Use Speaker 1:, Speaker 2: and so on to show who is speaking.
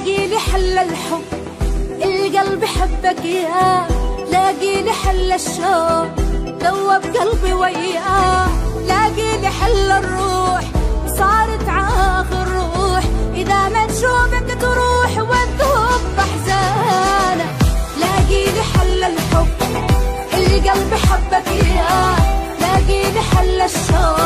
Speaker 1: لاقي لي حل الحب القلب حبك يا. لاقي لي حل الشوق دوب قلبي وياه. لاقي لي حل الروح صارت عاخر روح إذا ما تشوفك تروح وتذوب بحزانة. لاقي لي حل الحب القلب حبك يا. لاقي لي حل الشوق.